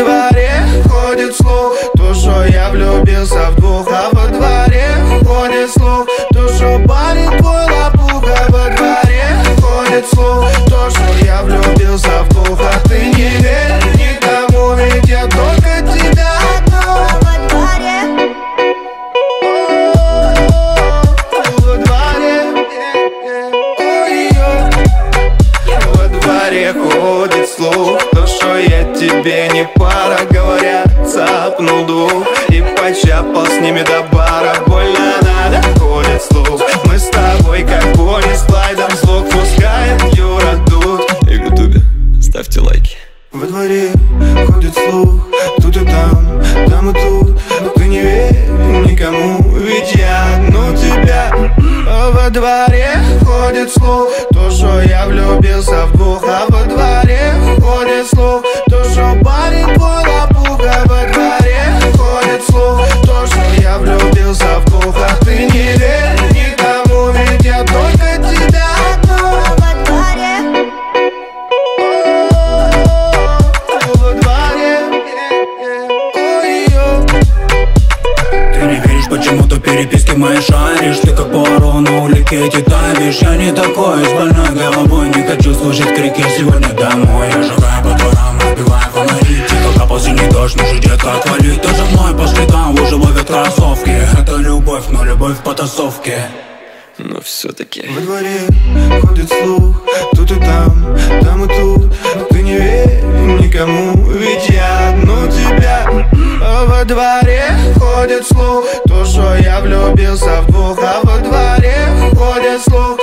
дворе ходит слух То, что я влюбился в двух А во дворе ходит слух То, что парень тебе не пара Говорят, цапнул двух И почапал с ними до бара. Больно надо, ходит слух. Мы с тобой как пони слайдом Звук пускает Юра тут И в ютубе ставьте лайки. Во дворе ходит слух. Тут и там, там и тут. Но ты не верь никому Ведь я одну тебя. Во дворе ходит слух. То, что я влюбился в двух. А во дворе ходит слух переписки мои шаришь Ты как Пуаро на улике тавишь Я не такой с больной головой Не хочу слушать крики. Сегодня домой Я шагаю по дворам, разбиваю фонари Тихо капал синий дождь, ну же детка отвали. Ты за мной по следам, уже ловят кроссовки. Это любовь, но любовь в потасовке. Но все-таки Во дворе ходит слух Тут и там, там и тут. Но ты не верь никому Ведь я одну тебя Во дворе ходит слух То, что я влюбился в двух А во дворе ходит слух